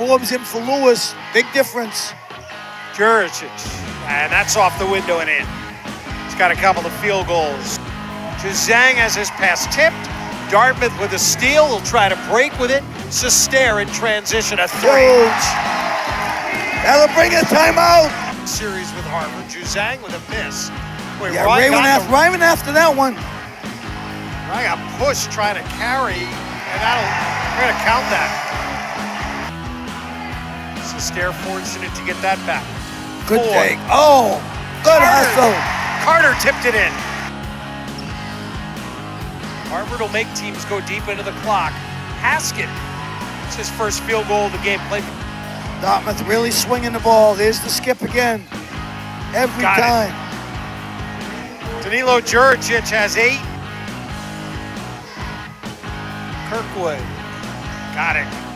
Forbes in for Lewis. Big difference. Djuricic. And that's off the window and in. He's got a couple of field goals. Juzang has his pass tipped. Dartmouth with a steal. He'll try to break with it. Sistare in transition. A three. Huge. That'll bring a timeout. Series with Harvard. Juzang with a miss. Wait, Yeah, Ryan went after, the- Ray went after that one. I got pushed trying to carry, and that'll we're gonna count that. Sistare fortunate to get that back. Good Four. take. Oh, good hustle. Carter tipped it in. Harvard will make teams go deep into the clock. Haskett, it's his first field goal of the game. Play Dartmouth really swinging the ball. There's the skip again. Every Got it. time. Danilo Djuricic has eight. Kirkwood got it.